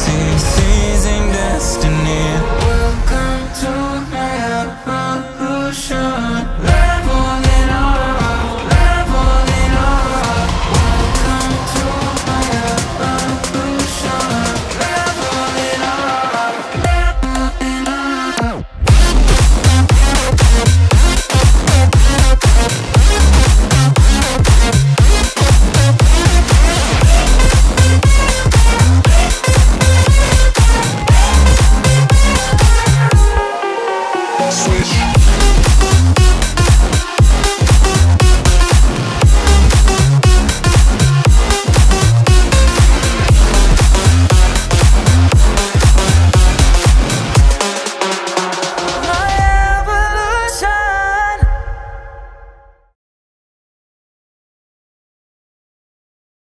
seems